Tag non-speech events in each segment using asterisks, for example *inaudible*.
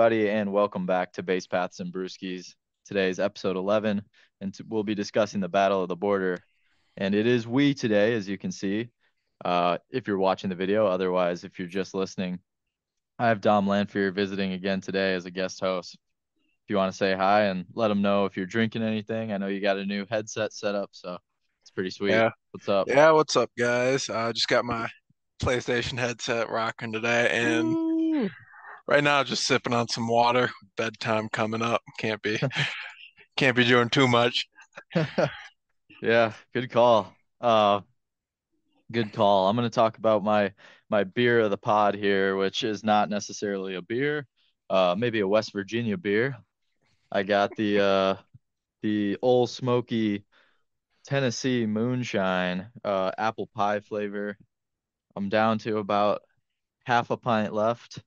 everybody, and welcome back to Base Paths and Brewskis. Today's episode 11, and we'll be discussing the Battle of the Border. And it is we today, as you can see, uh, if you're watching the video. Otherwise, if you're just listening, I have Dom Landphier visiting again today as a guest host. If you want to say hi and let them know if you're drinking anything, I know you got a new headset set up, so it's pretty sweet. Yeah. What's up? Yeah, what's up, guys? I just got my PlayStation headset rocking today, and Ooh. Right now just sipping on some water. Bedtime coming up. Can't be *laughs* can't be doing too much. *laughs* Yeah, good call. Uh, good call. I'm going to talk about my my beer of the pod here, which is not necessarily a beer, uh, maybe a West Virginia beer. I got the uh the Old Smoky Tennessee Moonshine, uh, apple pie flavor. I'm down to about half a pint left.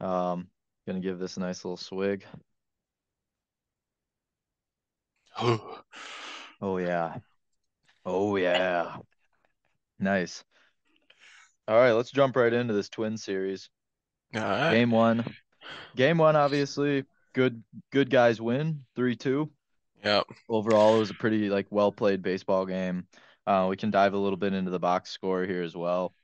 Um, gonna give this a nice little swig. *gasps* Oh yeah. Oh yeah. Nice. All right, let's jump right into this twin series. All right. Game one. Game one, obviously, good good guys win 3-2. Yep. Overall, it was a pretty like well played baseball game. Uh, we can dive a little bit into the box score here as well.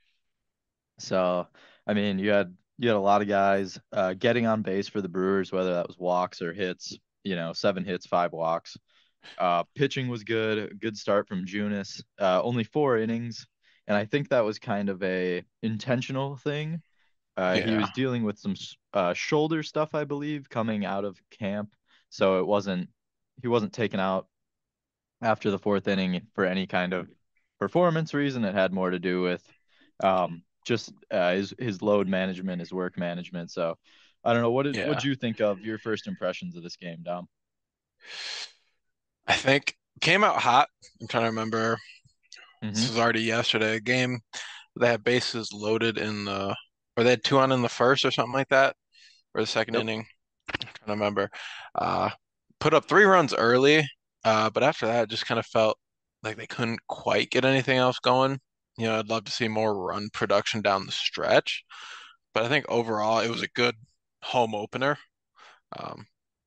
So, I mean, you had you had a lot of guys uh, getting on base for the Brewers, whether that was walks or hits. You know, seven hits, five walks. Uh, pitching was good. Good start from Junis. Uh, only four innings, and I think that was kind of a intentional thing. Uh, he was dealing with some uh, shoulder stuff, I believe, coming out of camp, so it wasn't he wasn't taken out after the fourth inning for any kind of performance reason. It had more to do with um, just uh, his his load management, his work management. So I don't know what did Yeah. what did you think of your first impressions of this game, Dom? I think came out hot. I'm trying to remember. This hmm was already yesterday. A game they had bases loaded in the or they had two on in the first or something like that, or the second Yep. inning. I'm trying to remember. Uh, put up three runs early, uh, but after that, it just kind of felt like they couldn't quite get anything else going. You know, I'd love to see more run production down the stretch, but I think overall it was a good home opener. Um,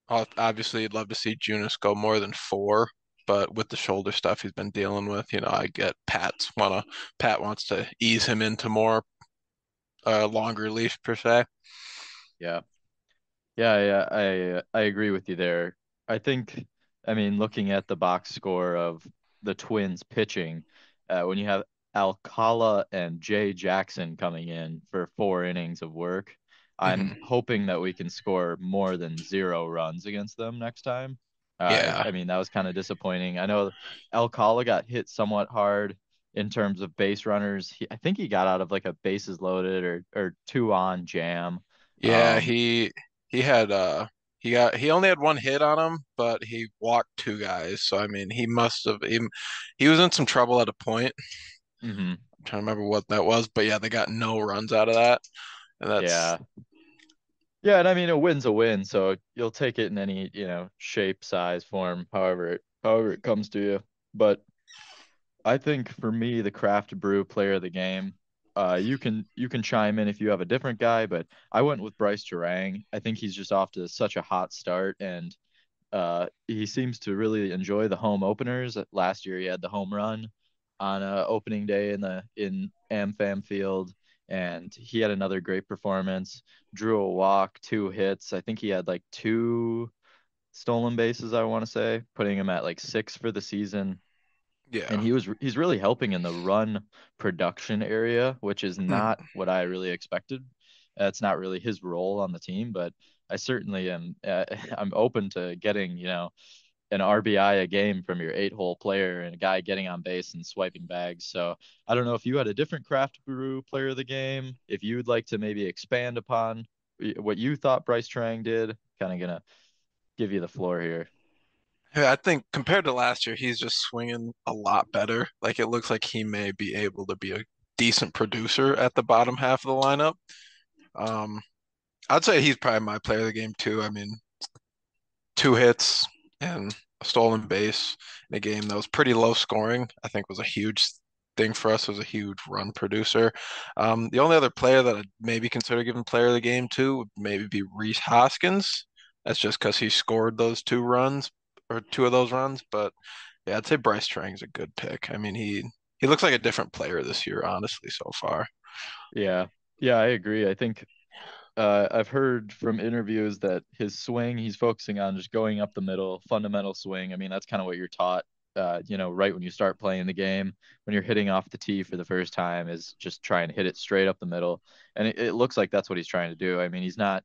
obviously, I'd love to see Junis go more than four, but with the shoulder stuff he's been dealing with, you know, I get Pat's wanna Pat wants to ease him into more uh, longer leash per se. Yeah. Yeah, yeah, I I agree with you there. I think, I mean, looking at the box score of the Twins pitching, uh, when you have Alcala and Jay Jackson coming in for four innings of work, I'm Mhm. hoping that we can score more than zero runs against them next time. Uh, Yeah, I mean, that was kind of disappointing. I know Alcala got hit somewhat hard in terms of base runners. He, I think he got out of like a bases loaded or or two on jam. yeah, Um, he he had uh he got he only had one hit on him, but he walked two guys. So I mean, he must have he, he was in some trouble at a point. Mhm. I'm trying to remember what that was, but yeah, they got no runs out of that, and that's Yeah. Yeah, and I mean a win's a win, so you'll take it in any, you know, shape, size, form, however it however it comes to you. But I think for me, the craft brew player of the game, uh, you can you can chime in if you have a different guy, but I went with Brice Turang. I think he's just off to such a hot start, and uh, he seems to really enjoy the home openers. Last year, he had the home run on uh, opening day in the in AmFam Field, and he had another great performance. Drew a walk, two hits. I think he had like two stolen bases. I want to say, putting him at like six for the season Yeah. and he was he's really helping in the run production area, which is not Mhm. what I really expected. That's not really his role on the team, but I certainly am. Uh, *laughs* I'm open to getting you know an RBI a game from your eight hole player and a guy getting on base and swiping bags. So I don't know if you had a different craft brew player of the game. If you would like to maybe expand upon what you thought Brice Turang did, kind of gonna give you the floor here. Yeah, I think compared to last year, he's just swinging a lot better. Like it looks like he may be able to be a decent producer at the bottom half of the lineup. Um, I'd say he's probably my player of the game too. I mean, two hits and stolen base in a game that was pretty low scoring, I think was a huge thing for us was a huge run producer. Um, the only other player that I'd maybe consider giving player of the game to would maybe be Rhys Hoskins. That's just because he scored those two runs or two of those runs. But yeah, I'd say Brice Turang's a good pick. I mean, he he looks like a different player this year, honestly, so far. Yeah. Yeah, I agree. I think uh, I've heard from interviews that his swing, he's focusing on just going up the middle, fundamental swing. I mean, that's kind of what you're taught, uh, you know, right when you start playing the game, when you're hitting off the tee for the first time, is just try and hit it straight up the middle. And it, it looks like that's what he's trying to do. I mean, he's not,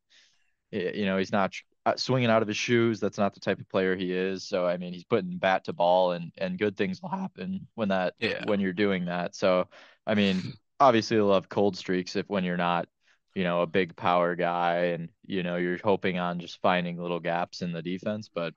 you know, he's not uh, swinging out of his shoes. That's not the type of player he is. So, I mean, he's putting bat to ball, and and good things will happen when that Yeah. when you're doing that. So, I mean, obviously, you'll have cold streaks if when you're not you know, a big power guy and, you know, you're hoping on just finding little gaps in the defense. But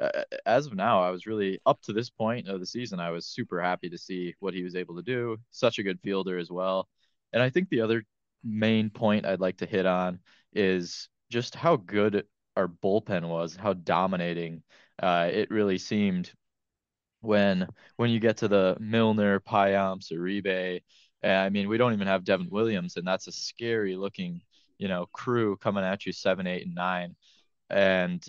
uh, as of now, I was really up to this point of the season, I was super happy to see what he was able to do. Such a good fielder as well. And I think the other main point I'd like to hit on is just how good our bullpen was, how dominating uh, it really seemed when when you get to the Milner, Payamps, Uribe. Uh, I mean, we don't even have Devin Williams, and that's a scary looking, you know, crew coming at you seven, eight, and nine. And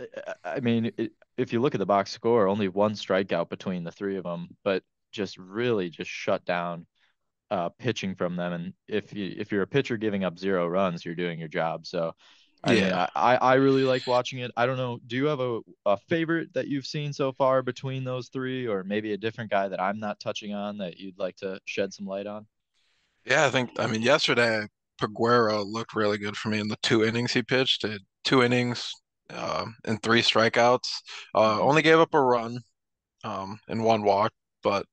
uh, I mean, it, if you look at the box score, only one strikeout between the three of them, but just really just shut down uh, pitching from them. And if you if you're a pitcher giving up zero runs, you're doing your job. So I mean, Yeah. I, I I really like watching it. I don't know. Do you have a, a favorite that you've seen so far between those three, or maybe a different guy that I'm not touching on that you'd like to shed some light on? Yeah, I think I mean yesterday Peguero looked really good for me in the two innings he pitched. He had two innings um, and three strikeouts. Uh, hmm only gave up a run um, and one walk, but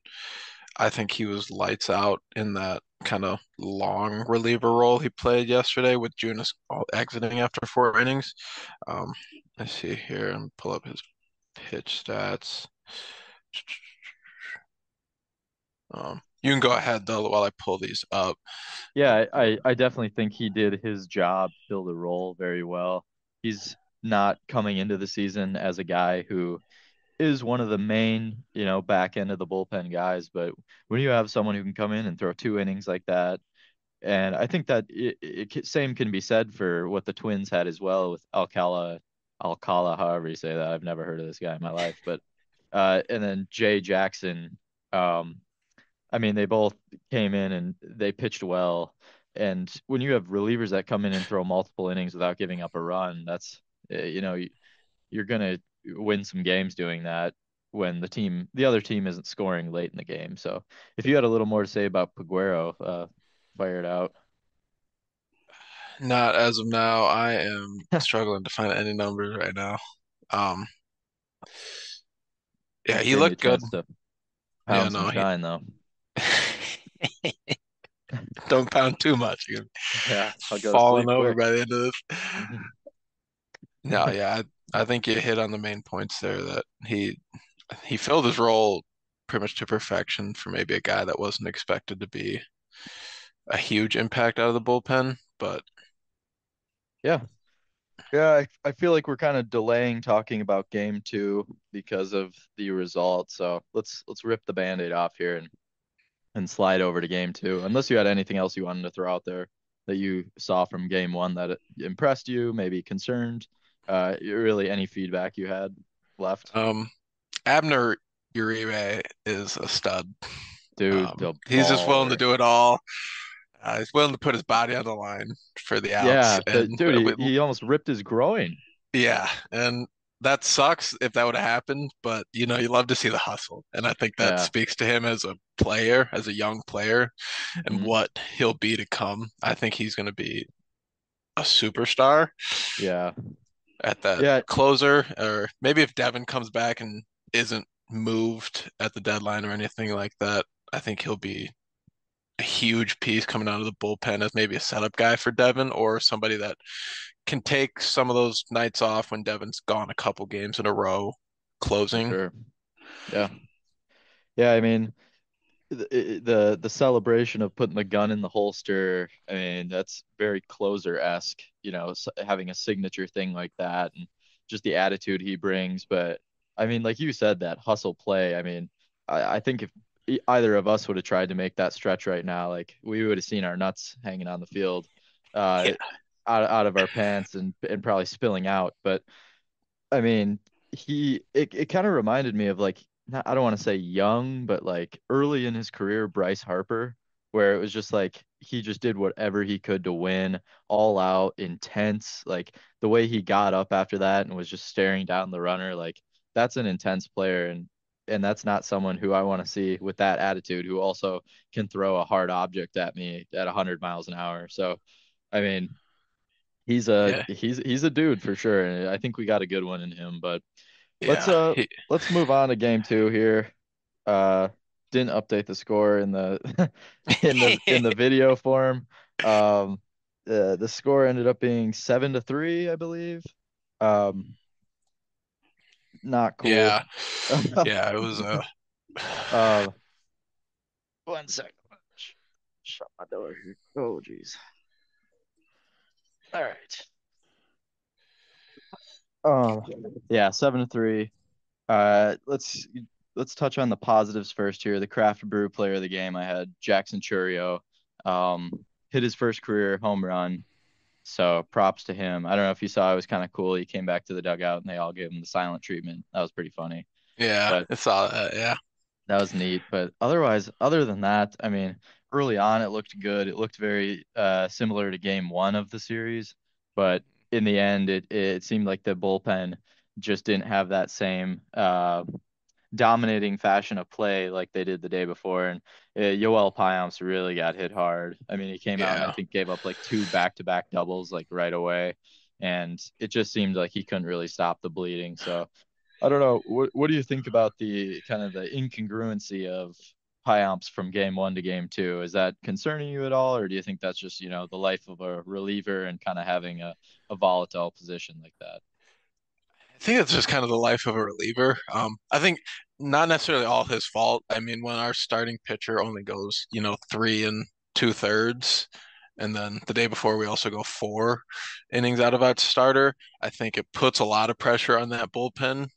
I think he was lights out in that kind of long reliever role he played yesterday with Junis exiting after four innings. Um, let's see here and pull up his pitch stats. Um, you can go ahead though while I pull these up. Yeah, I, I definitely think he did his job, fill the role very well. He's not coming into the season as a guy who is one of the main, you know, back end of the bullpen guys. But when you have someone who can come in and throw two innings like that, and I think that it, it same can be said for what the Twins had as well with Alcala, Alcala, however you say that. I've never heard of this guy in my life, but uh, and then Jay Jackson. Um, I mean, they both came in and they pitched well. And when you have relievers that come in and throw multiple innings without giving up a run, that's uh, you know you're gonna win some games doing that when the team, the other team, isn't scoring late in the game. So if you had a little more to say about Peguero, uh, fire it out. Not as of now. I am *laughs* struggling to find any numbers right now. Um, yeah, he Giving you a looked good. Yeah, pound some no, he shine though. *laughs* don't pound too much. You're *laughs* Yeah, I'll go falling over by the end of this. No, yeah, I, think you hit on the main points there that he he filled his role pretty much to perfection for maybe a guy that wasn't expected to be a huge impact out of the bullpen, but Yeah, Yeah, I, I feel like we're kind of delaying talking about game two because of the result. So let's let's rip the band-aid off here and and slide over to game two. Unless you had anything else you wanted to throw out there that you saw from game one that impressed you, maybe concerned, uh, really any feedback you had left. um, Abner Uribe is a stud. Dude, Um, he's just willing to do it all. Uh, he's willing to put his body on the line for the outs, Yeah, and dude, he, he almost ripped his groin. Yeah, and that sucks if that would have happened, but you know, you love to see the hustle. And I think that Yeah. speaks to him as a player, as a young player, and hmm what he'll be to come. I think he's going to be a superstar Yeah. At that Yeah. closer, or maybe if Devin comes back and isn't moved at the deadline or anything like that, I think he'll be a huge piece coming out of the bullpen as maybe a setup guy for Devin or somebody that can take some of those nights off when Devin's gone a couple games in a row closing. sure. Yeah. Yeah, I mean, the the the celebration of putting the gun in the holster, I mean, that's very closer-esque, you know, having a signature thing like that and just the attitude he brings. But I mean, like you said, that hustle play, I mean, I, I think if either of us would have tried to make that stretch right now, like we would have seen our nuts hanging on the field, uh, Yeah, out out of our pants and and probably spilling out. But I mean, he it, it kind of reminded me of like not, I don't want to say young, but like early in his career, Bryce Harper, where it was just like he just did whatever he could to win, all out, intense. Like the way he got up after that and was just staring down the runner, like that's an intense player and and that's not someone who I want to see with that attitude who also can throw a hard object at me at 100 miles an hour. So, I mean, he's a yeah, he's he's a dude for sure, and I think we got a good one in him. But let's uh He, let's move on to game two here. Uh, didn't update the score in the *laughs* in the in the *laughs* video form. Um, uh, the score ended up being seven to three, I believe. Um, not cool. yeah, *laughs* yeah. It was uh, uh, one second. Shut my door here. Oh, jeez. All right. Um, yeah, seven to three. Uh, let's let's touch on the positives first here. The craft brew player of the game, I had Jackson Chourio, um, hit his first career home run. So props to him. I don't know if you saw, it was kind of cool. He came back to the dugout and they all gave him the silent treatment. That was pretty funny. yeah. But It's all uh, yeah, that was neat. But otherwise, other than that, I mean, early on it looked good. It looked very uh, similar to game one of the series, but in the end, it it seemed like the bullpen just didn't have that same uh, dominating fashion of play like they did the day before. And uh, Yoel Payamps really got hit hard. I mean, he came out and I think gave up like two back-to-back doubles like right away, and it just seemed like he couldn't really stop the bleeding. So I don't know. What what do you think about the kind of the incongruency of Payamps from game one to game two? Is that concerning you at all, or do you think that's just, you know, the life of a reliever and kind of having a, a volatile position like that? I think it's just kind of the life of a reliever. Um, I think not necessarily all his fault. I mean, when our starting pitcher only goes, you know, three and two thirds, and then the day before we also go four innings out of our starter, I think it puts a lot of pressure on that bullpen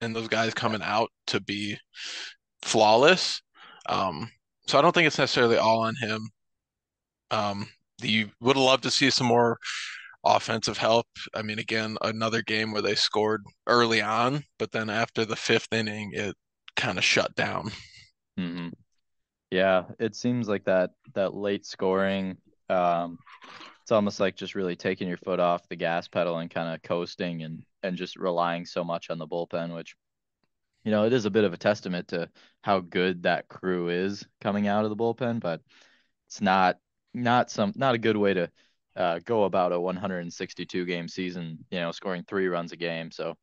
and those guys coming out to be flawless. Um, so I don't think it's necessarily all on him. Um, you would love to see some more offensive help. I mean, again, another game where they scored early on, but then after the fifth inning, it kind of shut down. hmm Yeah, it seems like that that late scoring, um, it's almost like just really taking your foot off the gas pedal and kind of coasting and and just relying so much on the bullpen, which you know, it is a bit of a testament to how good that crew is coming out of the bullpen, but it's not not some not a good way to uh, go about a 162 game season, you know, scoring three runs a game. So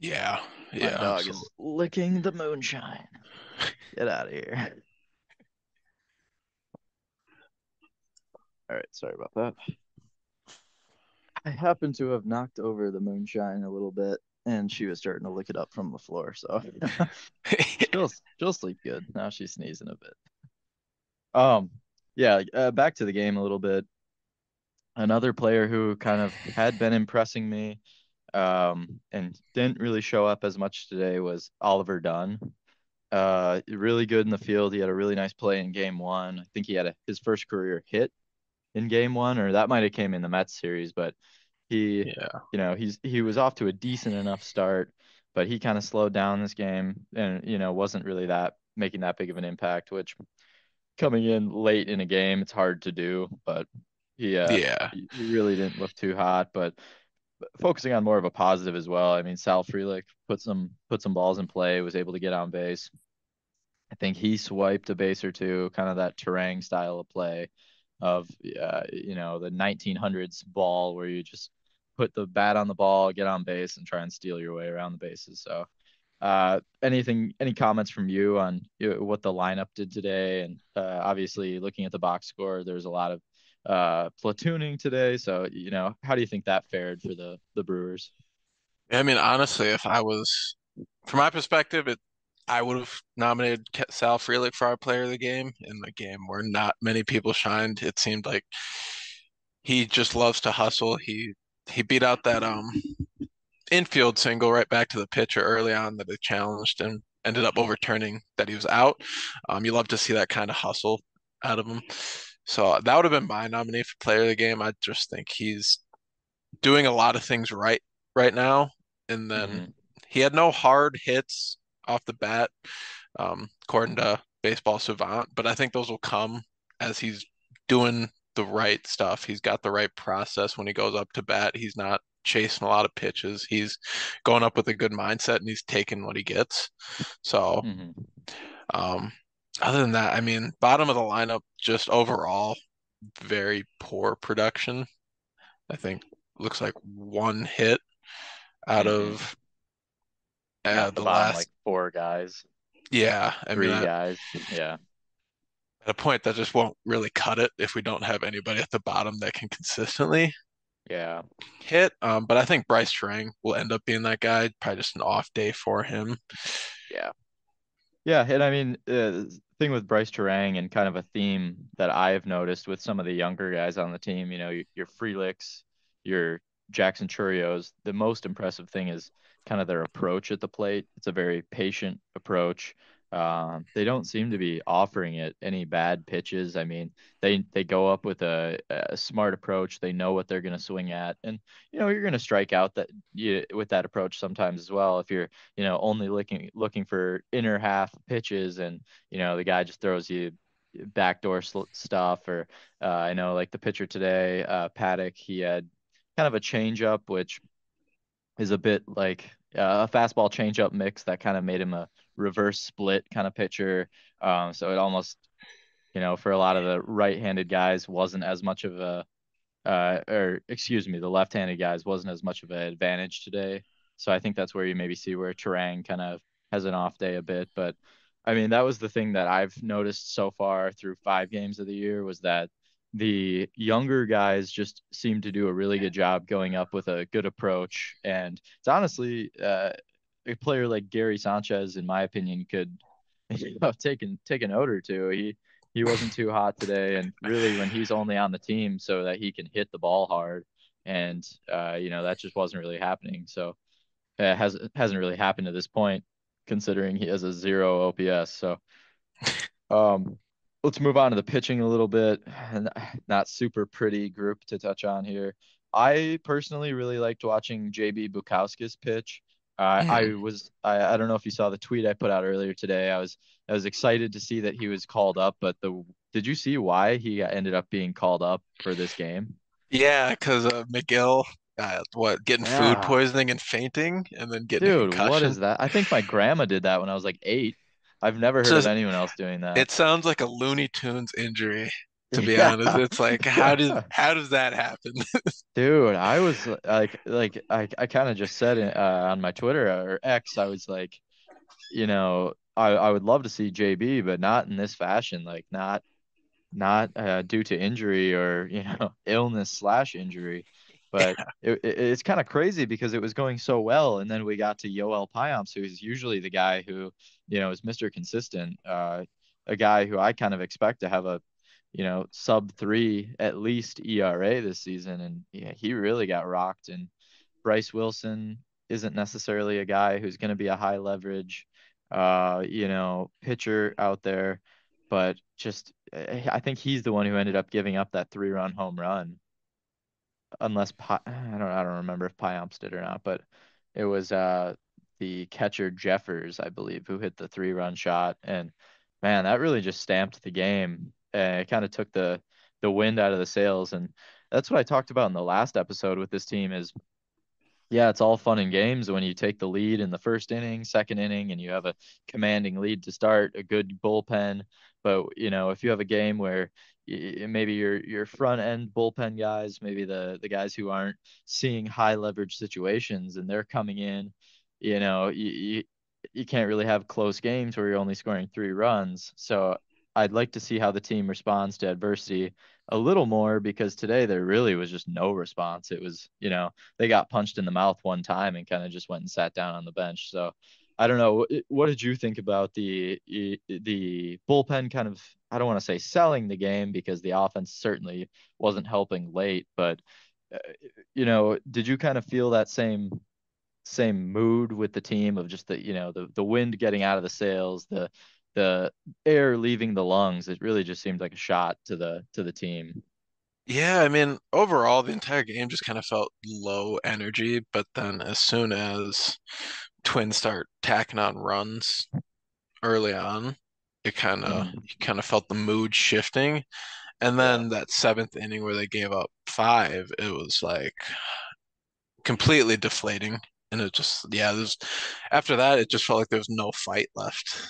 Yeah, my yeah, dog is licking the moonshine. Get out of here. All right, sorry about that. I happen to have knocked over the moonshine a little bit, and she was starting to lick it up from the floor. So *laughs* she'll she'll sleep good. Now she's sneezing a bit. Um, yeah, uh, back to the game a little bit. Another player who kind of had been impressing me, um, and didn't really show up as much today was Oliver Dunn. Uh, really good in the field. He had a really nice play in game one. I think he had a, his first career hit in game one, or that might have came in the Mets series, but he, Yeah, you know, he's he was off to a decent enough start, but he kind of slowed down this game and, you know, wasn't really that making that big of an impact, which coming in late in a game, it's hard to do, but he uh yeah. he he really didn't look too hot, but focusing on more of a positive as well. I mean, Sal Frelick put some put some balls in play, was able to get on base. I think he swiped a base or two, kind of that Turang style of play of uh, you know the 1900s ball where you just put the bat on the ball, get on base, and try and steal your way around the bases. So, uh, anything, any comments from you on you know, what the lineup did today? And uh, obviously, looking at the box score, there's a lot of uh, platooning today. So, you know, how do you think that fared for the the Brewers? I mean, honestly, if I was, from my perspective, it I would have nominated Sal Frelick for our player of the game in the game where not many people shined. It seemed like he just loves to hustle. He he beat out that um infield single right back to the pitcher early on that they challenged and ended up overturning that he was out. Um, you love to see that kind of hustle out of him. So that would have been my nominee for player of the game. I just think he's doing a lot of things right right now. And then hmm he had no hard hits off the bat, um, according to Baseball Savant, but I think those will come as he's doing the right stuff. He's got the right process when he goes up to bat. He's not chasing a lot of pitches. He's going up with a good mindset and he's taking what he gets. So, hmm um, other than that, I mean, bottom of the lineup, just overall, very poor production. I think looks like one hit out hmm of uh, the the bottom, like last. four guys, Yeah, I three at, guys. Yeah. At a point that just won't really cut it if we don't have anybody at the bottom that can consistently Yeah. hit. Um, but I think Brice Turang will end up being that guy. Probably just an off day for him. Yeah. Yeah, and I mean, uh, thing with Brice Turang and kind of a theme that I've noticed with some of the younger guys on the team, you know, your, your Frelicks, your Jackson Chourios, the most impressive thing is kind of their approach at the plate. It's a very patient approach. Um, they don't seem to be offering it any bad pitches. I mean, they they go up with a, a smart approach. They know what they're going to swing at, and you know, you're going to strike out that you with that approach sometimes as well if you're you know, only looking looking for inner half pitches, and you know the guy just throws you backdoor stuff. Or uh, I know like the pitcher today, uh, Paddock, he had kind of a changeup, which is a bit like uh, a fastball changeup mix that kind of made him a reverse split kind of pitcher. Um, so it almost, you know, for a lot of the right-handed guys, wasn't as much of a uh, or excuse me, the left-handed guys wasn't as much of an advantage today. So I think that's where you maybe see where Turang kind of has an off day a bit. But I mean, that was the thing that I've noticed so far through five games of the year was that the younger guys just seem to do a really good job going up with a good approach. And it's honestly uh, a player like Gary Sanchez, in my opinion, could *laughs* you know, take an take a note or two. He he wasn't too hot today, and really when he's only on the team so that he can hit the ball hard, and uh, you know that just wasn't really happening. So it has hasn't really happened to this point, considering he has a zero OPS. So *laughs* um, let's move on to the pitching a little bit. *sighs* And not super pretty group to touch on here. I personally really liked watching JB Bukauskas pitch. Uh. I was I, I don't know if you saw the tweet I put out earlier today. I was I was excited to see that he was called up, but the did you see why he ended up being called up for this game? Yeah, because uh, Megill, uh, what, getting food poisoning and fainting, and then getting dude, what concussion. that? I think my grandma did that when I was like eight. I've never heard of anyone else doing that. it sounds like a Looney Tunes injury, to be Yeah, honest. It's like *laughs* how does how does that happen? *laughs* Dude, I was like, like I, I kind of just said it uh, on my Twitter or X. I was like, you know, I, I would love to see JB, but not in this fashion. Like, not, not uh, due to injury or you know, *laughs* illness slash injury. But it, it, it's kind of crazy because it was going so well, and then we got to Yoel Payamps, who's usually the guy who, you know, is Mr. Consistent. Uh, a guy who I kind of expect to have a you know, sub three at least ERA this season, and yeah, he really got rocked. And Bryce Wilson isn't necessarily a guy who's going to be a high leverage, uh, you know, pitcher out there, but just I think he's the one who ended up giving up that three run home run, unless *sighs* I don't I don't remember if Payamps did or not, but it was uh the catcher Jeffers, I believe, who hit the three run shot, and man, that really just stamped the game. And it kind of took the the wind out of the sails, and that's what I talked about in the last episode with this team is yeah, it's all fun and games when you take the lead in the first inning, second inning, and you have a commanding lead to start, a good bullpen. But you know, if you have a game where maybe your your front end bullpen guys, maybe the the guys who aren't seeing high leverage situations, and they're coming in, you know, you, you you can't really have close games where you're only scoring three runs. So I'd like to see how the team responds to adversity a little more because today there really was just no response. It was, you know they got punched in the mouth one time and kind of just went and sat down on the bench. So I don't know. What did you think about the the bullpen kind of I don't want to say selling the game because the offense certainly wasn't helping late, but uh, you know, did you kind of feel that same same mood with the team of just the you know the the wind getting out of the sails, the the air leaving the lungs. It really just seemed like a shot to the to the team. Yeah, I mean, overall, the entire game just kind of felt low energy, but then as soon as Twins start tacking on runs early on, it kind of Mhm. you kind of felt the mood shifting. And then that seventh inning where they gave up five, it was like completely deflating. And it just, yeah, there's after that, it just felt like there was no fight left.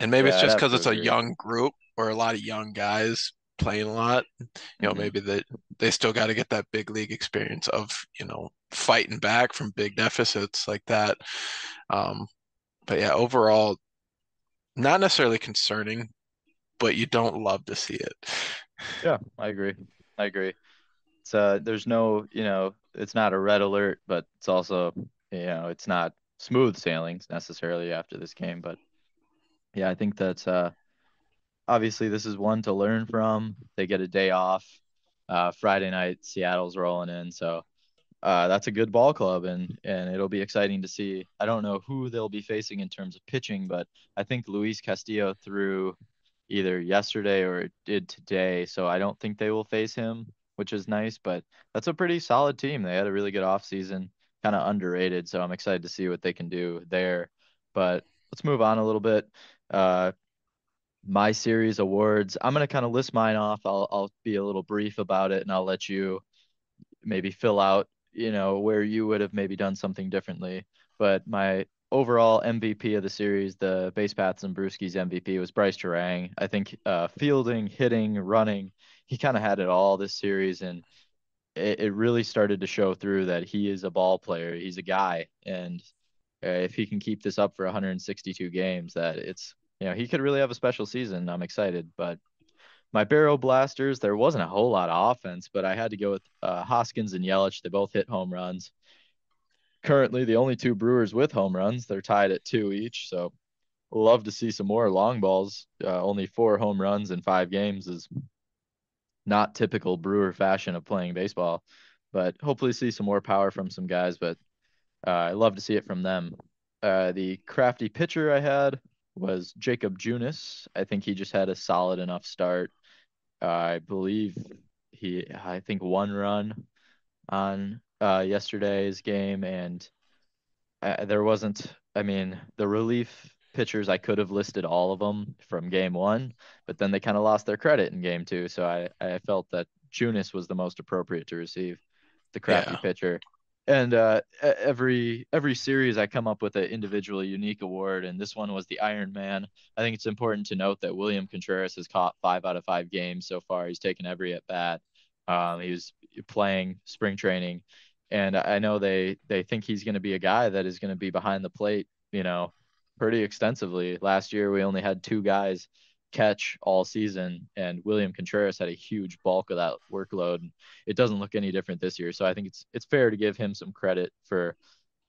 And maybe it's yeah, I'd just because it's a young group or a lot of young guys playing a lot. You know, hmm maybe that they still got to get that big league experience of, you know, fighting back from big deficits like that. Um, but yeah, overall, not necessarily concerning, but you don't love to see it. Yeah, I agree. I agree. It's uh, there's no, you know, it's not a red alert, but it's also, you know, it's not smooth sailings necessarily after this game. But yeah, I think that's uh, obviously this is one to learn from. They get a day off. Uh, Friday night, Seattle's rolling in, so uh, that's a good ball club, and and it'll be exciting to see. I don't know who they'll be facing in terms of pitching, but I think Luis Castillo threw either yesterday or did today, so I don't think they will face him, which is nice. But that's a pretty solid team. They had a really good offseason, kind of underrated, so I'm excited to see what they can do there. But let's move on a little bit. Uh, my series awards. I'm gonna kind of list mine off. I'll I'll be a little brief about it, and I'll let you maybe fill out, you know, where you would have maybe done something differently. But my overall MVP of the series, the base paths and Brewski's MVP was Brice Turang. I think uh, fielding, hitting, running, he kind of had it all this series, and it, it really started to show through that he is a ball player. He's a guy, and uh, if he can keep this up for 162 games, that it's you know he could really have a special season. I'm excited, but my Barrel Blasters, there wasn't a whole lot of offense, but I had to go with uh, Hoskins and Yelich. They both hit home runs. Currently, the only two Brewers with home runs. They're tied at two each. So, love to see some more long balls. Uh, only four home runs in five games is not typical Brewer fashion of playing baseball, but hopefully see some more power from some guys. But uh, I love to see it from them. Uh, the crafty pitcher I had was Jakob Junis. I think he just had a solid enough start I believe he, I think one run on uh, yesterday's game, and uh, there wasn't, I mean, the relief pitchers, I could have listed all of them from game one, but then they kind of lost their credit in game two. So I, I felt that Junis was the most appropriate to receive the crafty Yeah. pitcher. And uh, every every series, I come up with an individually unique award, and this one was the Iron Man. I think it's important to note that William Contreras has caught five out of five games so far. He's taken every at bat. Um, he was playing spring training, and I know they they think he's going to be a guy that is going to be behind the plate, you know, pretty extensively. Last year we only had two guys catch all season, and William Contreras had a huge bulk of that workload. And It doesn't look any different this year, so I think it's it's fair to give him some credit for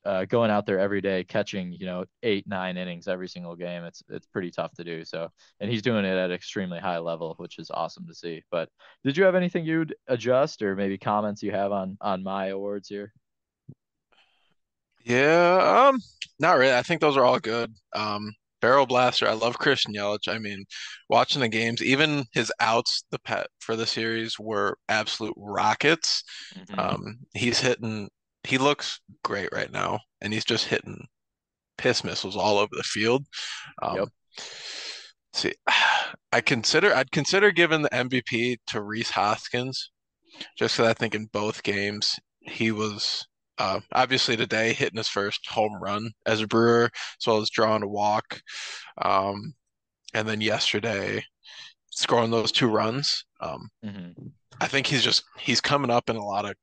uh, going out there every day, catching you know eight nine innings every single game. It's it's pretty tough to do. So, and he's doing it at extremely high level, which is awesome to see. But did you have anything you'd adjust or maybe comments you have on on my awards here? Yeah, um, not really. I think those are all good. Um, Barrel Blaster, I love Christian Yelich. I mean, watching the games, even his outs the pet for the series were absolute rockets. hmm Um, he's hitting, he looks great right now, and he's just hitting piss missiles all over the field. Yep. Um, see, *sighs* I consider I'd consider giving the MVP to Rhys Hoskins just because I think in both games he was uh, obviously today hitting his first home run as a Brewer, as well as drawing a walk, um, and then yesterday scoring those two runs. Um, hmm I think he's just he's coming up in a lot of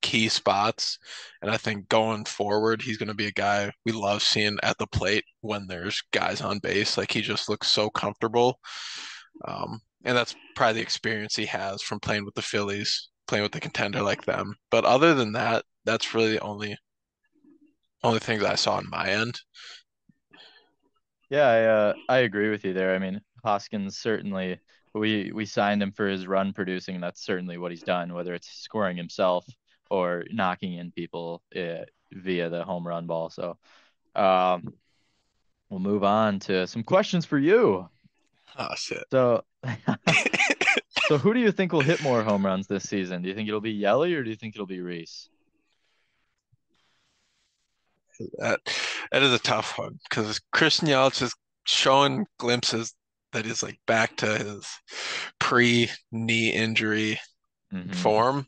key spots, and I think going forward he's going to be a guy we love seeing at the plate when there's guys on base. Like he just looks so comfortable, um, and that's probably the experience he has from playing with the Phillies, playing with the contender like them. But other than that, that's really the only only things I saw on my end. Yeah, I uh, I agree with you there. I mean, Hoskins certainly we we signed him for his run producing. That's certainly what he's done, whether it's scoring himself or knocking in people. Uh, via the home run ball. So, um, we'll move on to some questions for you. Oh shit. So, *laughs* *laughs* so who do you think will hit more home runs this season? Do you think it'll be Yelly or do you think it'll be Rhys? That that is a tough one because Christian Yelich is showing glimpses that he's like back to his pre-knee injury Mhm. form.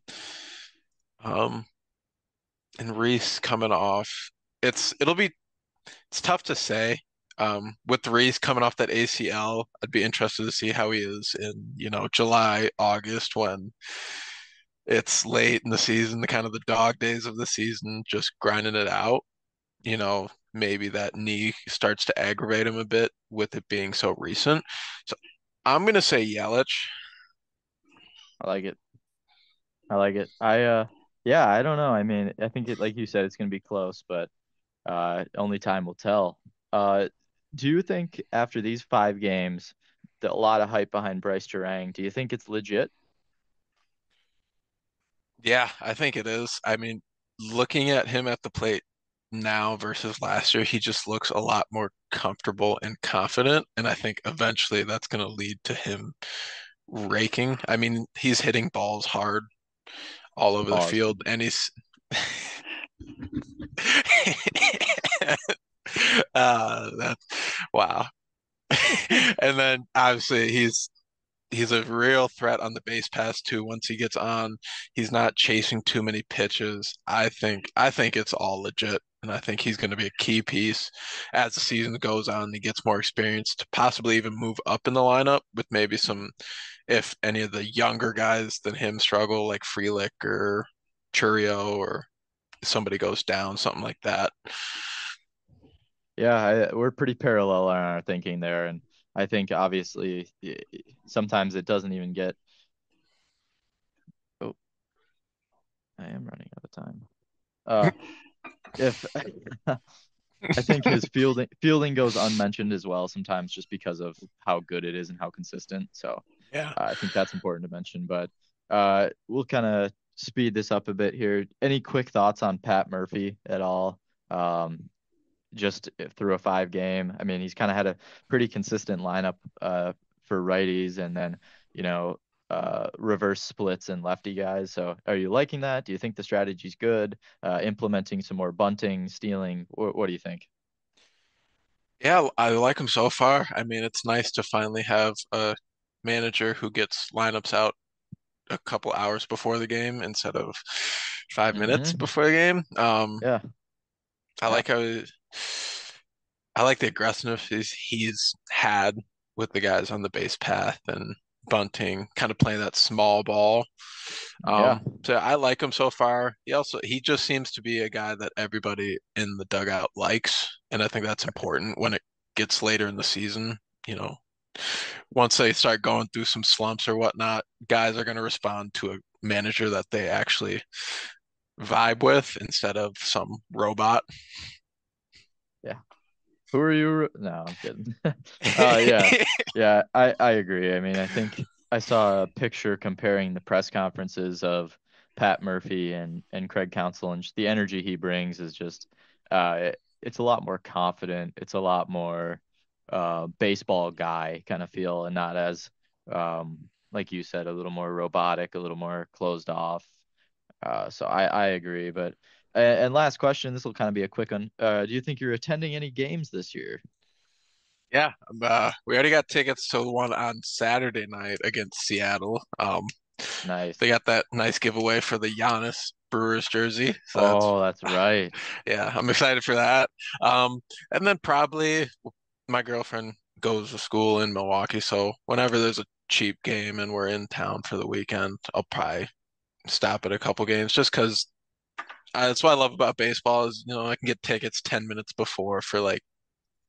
Um, and Rhys coming off, it's it'll be it's tough to say. Um, with Rhys coming off that ACL, I'd be interested to see how he is in, you know, July, August when it's late in the season, the kind of the dog days of the season, just grinding it out. You know, maybe that knee starts to aggravate him a bit with it being so recent. So I'm gonna say Yelich. I like it. I like it. I uh yeah, I don't know. I mean, I think it like you said it's going to be close, but uh only time will tell. Uh do you think after these five games, that a lot of hype behind Brice Turang, do you think it's legit? Yeah, I think it is. I mean, looking at him at the plate now versus last year, he just looks a lot more comfortable and confident. And I think eventually that's going to lead to him raking. I mean, he's hitting balls hard all over the field, and he's *laughs* uh that's wow. *laughs* And then obviously he's he's a real threat on the base pass too. Once he gets on, he's not chasing too many pitches. I think I think it's all legit, and I think he's going to be a key piece as the season goes on. And he gets more experience to possibly even move up in the lineup with maybe some, if any of the younger guys than him struggle, like Frelick or Chourio or somebody goes down, something like that. Yeah, I, we're pretty parallel on our thinking there, and I think obviously sometimes it doesn't even get. Oh, I am running out of time. Uh, *laughs* if I think his fielding fielding goes unmentioned as well sometimes just because of how good it is and how consistent. So Yeah. uh, I think that's important to mention. But uh, we'll kind of speed this up a bit here. Any quick thoughts on Pat Murphy at all? Um, just through a five game. I mean, he's kind of had a pretty consistent lineup uh, for righties and then, you know, uh, reverse splits and lefty guys. So are you liking that? Do you think the strategy's good? Uh, implementing some more bunting, stealing? What, what do you think? Yeah, I like him so far. I mean, it's nice to finally have a manager who gets lineups out a couple hours before the game instead of five minutes hmm before the game. Um, Yeah. I Yeah. like how he- I like the aggressiveness he's, he's had with the guys on the base path and bunting, kind of playing that small ball. Yeah. Um, so I like him so far. He also he just seems to be a guy that everybody in the dugout likes, and I think that's important when it gets later in the season. You know, once they start going through some slumps or whatnot, guys are going to respond to a manager that they actually vibe with instead of some robot. Who are you? No, I'm kidding. *laughs* uh, yeah. *laughs* Yeah, I, I agree. I mean, I think I saw a picture comparing the press conferences of Pat Murphy and, and Craig Counsell, and the energy he brings is just, uh, it- it's a lot more confident. It's a lot more uh, baseball guy kind of feel, and not as, um, like you said, a little more robotic, a little more closed off. Uh, so I, I agree. But and, and last question, this will kind of be a quick one. Uh, do you think you're attending any games this year? Yeah, uh, we already got tickets to the one on Saturday night against Seattle. Um, Nice. they got that nice giveaway for the Giannis Brewers jersey. So that's Oh, that's right. *laughs* yeah, I'm excited for that. Um, and then probably my girlfriend goes to school in Milwaukee, so whenever there's a cheap game and we're in town for the weekend, I'll probably stop at a couple games just because that's what I love about baseball is, you know, I can get tickets 10 minutes before for like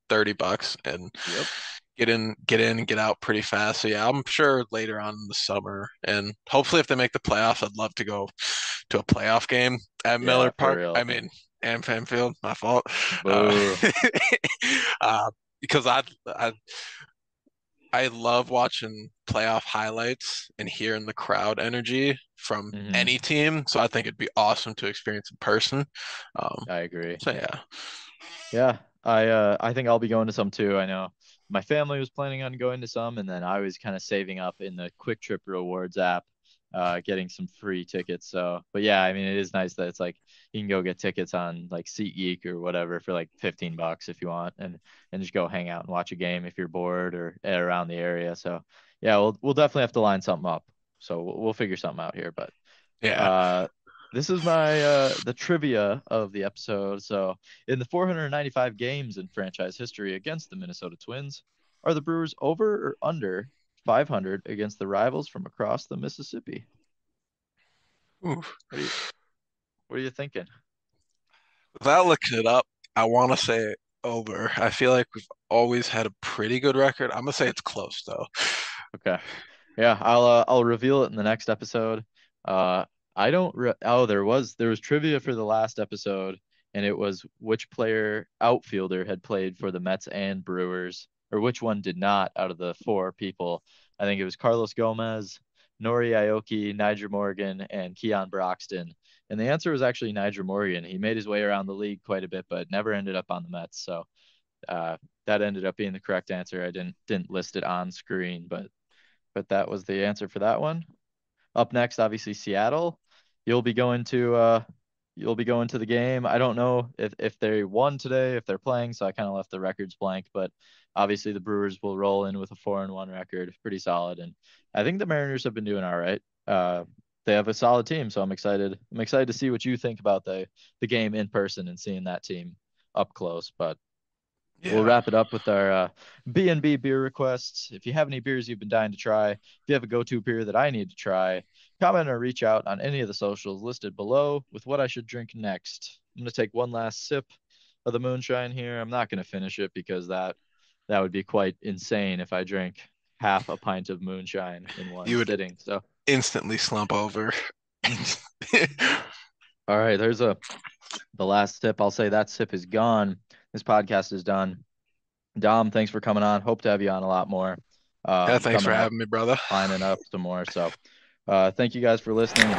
30 bucks and Yep. get in get in and get out pretty fast. So yeah, I'm sure later on in the summer and hopefully if they make the playoffs, I'd love to go to a playoff game at Yeah, Miller Park. real. I mean, AmFam Field, my fault. Uh, *laughs* uh, because I I I love watching playoff highlights and hearing the crowd energy from Mhm. any team. So I think it'd be awesome to experience in person. Um, I agree. so yeah. Yeah, I uh I think I'll be going to some too. I know my family was planning on going to some, and then I was kind of saving up in the Kwik Trip Rewards app, uh, getting some free tickets. So, but yeah, I mean, it is nice that it's like you can go get tickets on like SeatGeek or whatever for like 15 bucks if you want, and and just go hang out and watch a game if you're bored or around the area. So, yeah, we'll we'll definitely have to line something up. So we'll, we'll figure something out here, but. Yeah. Uh, this is my uh the trivia of the episode. So, in the 495 games in franchise history against the Minnesota Twins, are the Brewers over or under 500 against the rivals from across the Mississippi? Oof. What are you, what are you thinking? Without looking it up, I want to say over. I feel like we've always had a pretty good record. I'm gonna say it's close though. Okay. Yeah, I'll uh, I'll reveal it in the next episode. Uh, I don't re- oh there was there was trivia for the last episode and it was which player outfielder had played for the Mets and Brewers or which one did not out of the four people. I think it was Carlos Gomez, Nori Aoki, Nyjer Morgan, and Keon Broxton. And the answer was actually Nyjer Morgan. He made his way around the league quite a bit, but never ended up on the Mets. So uh, that ended up being the correct answer. I didn't didn't list it on screen, but but that was the answer for that one. Up next, obviously Seattle. You'll be going to uh you'll be going to the game. I don't know if if they won today, if they're playing, so I kind of left the records blank, but obviously the Brewers will roll in with a 4 and 1 record, pretty solid and I think the Mariners have been doing all right. Uh they have a solid team, so I'm excited. I'm excited to see what you think about the the game in person and seeing that team up close, but Yeah. We'll wrap it up with our uh, B&B beer requests. If you have any beers you've been dying to try, if you have a go-to beer that I need to try, comment or reach out on any of the socials listed below with what I should drink next. I'm going to take one last sip of the moonshine here. I'm not going to finish it because that that would be quite insane if I drank half a pint of moonshine in one You would- sitting. So, Instantly slump over. *laughs* all right, there's a the last sip. I'll say that sip is gone. This podcast is done. Dom, thanks for coming on. Hope to have you on a lot more. Um, Yeah, thanks for coming up, having me, brother. lining up some more. So, uh, thank you guys for listening